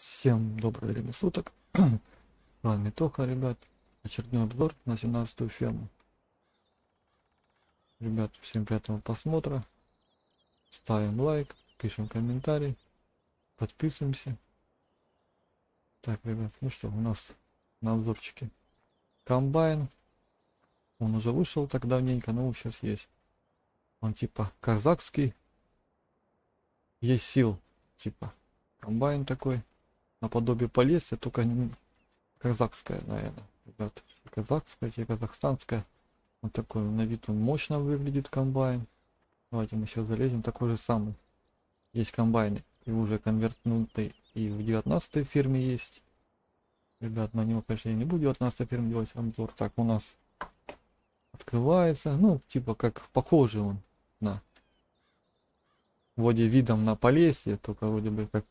Всем доброе время суток. С вами Тоха, ребят. Очередной обзор на 17 ферму. Ребят, всем приятного просмотра. Ставим лайк, пишем комментарий, подписываемся. Так, ребят, ну что, у нас на обзорчике комбайн. Он уже вышел так давненько, но сейчас есть. Он типа казахский. Есть сил, типа комбайн такой наподобие Полесья, только не казахская, наверное. Ребят, казахская или казахстанская. Вот такой на вид он мощно выглядит комбайн. Давайте мы сейчас залезем. Такой же самый. Есть комбайны и уже конвертнутый и в 19 фирме есть. Ребят, на него, конечно, я не буду 19 фирме делать обзор. Так, у нас открывается. Ну, типа как похожий он на вроде видом на Полесье, только вроде бы как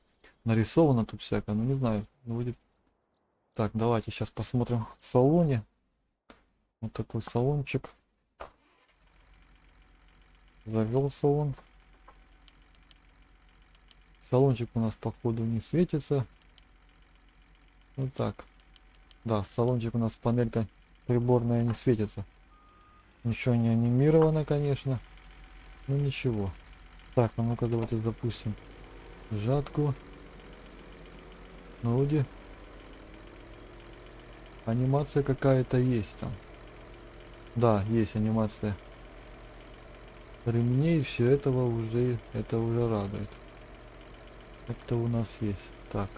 нарисовано тут всякое, ну не знаю, будет. Так, давайте сейчас посмотрим в салоне. Вот такой салончик. Завел салон. Салончик у нас походу не светится. Вот так. Да, салончик у нас панелька приборная не светится. Ничего не анимировано, конечно. Ну ничего. Так, а ну-ка давайте запустим жатку. Вроде анимация какая-то есть там. Да, есть анимация ремней, все этого уже, это уже радует. Это у нас есть. Так.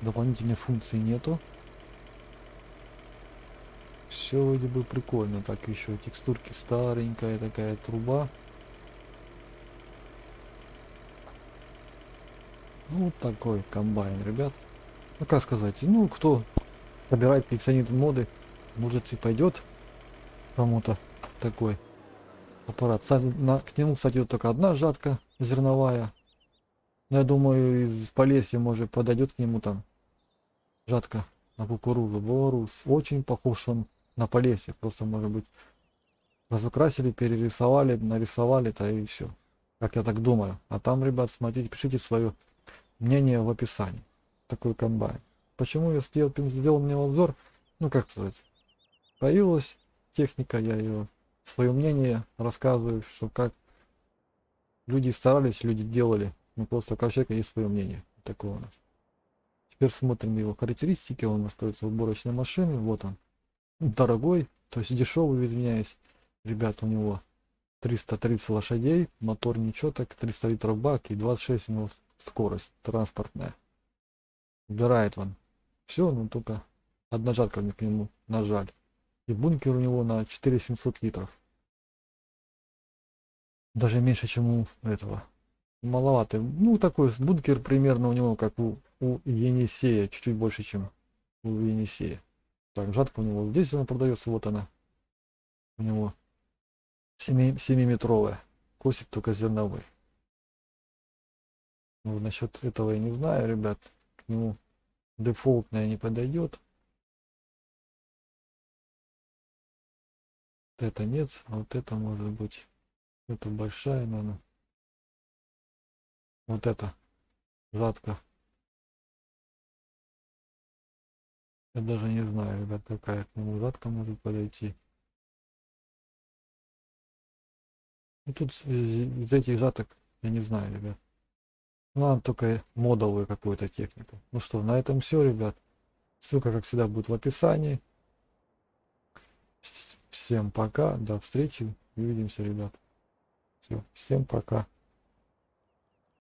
Дополнительной функции нету. Все вроде бы прикольно. Так, еще текстурки старенькая такая труба. Ну, вот такой комбайн, ребят. Ну, как сказать, ну, кто собирает пиксонит моды, может и пойдет кому-то такой аппарат. На, к нему, кстати, вот только одна жатка зерновая. Но я думаю, из Полесья, может, подойдет к нему там жатка на кукурузу. Белорус. Очень похож он на Полесье. Просто, может быть, разукрасили, перерисовали, нарисовали-то и все. Как я так думаю. А там, ребят, смотрите, пишите свою мнение в описании. Такой комбайн. Почему я сделал, сделал мне обзор? Ну, как сказать, появилась техника, я ее, свое мнение рассказываю, что как люди старались, люди делали. Ну, просто у человека есть свое мнение. Такое у нас. Теперь смотрим его характеристики. Он находится в уборочной машине. Вот он. Дорогой, то есть дешевый, извиняюсь. Ребят, у него 330 лошадей, мотор ничего так, 300 литров бак и 26 у него скорость транспортная. Убирает он все, но только одна жатка к нему нажали. И бункер у него на 4700 литров. Даже меньше, чем у этого. Маловато. Ну, такой бункер примерно у него, как у, у Енисея. Чуть-чуть больше, чем у Енисея. Так, жатка у него здесь она продается. Вот она. У него 7-метровая. Косит только зерновой. Ну, насчет этого я не знаю, ребят. К нему дефолтная не подойдет. Вот это нет, а вот это может быть. Это большая, наверное. Вот это жатка. Я даже не знаю, ребят, какая к нему жатка может подойти. И тут из этих жаток я не знаю, ребят. Надо только модовую какую-то технику. Ну что, на этом все, ребят. Ссылка, как всегда, будет в описании. Всем пока, до встречи, увидимся, ребят. Все, всем пока.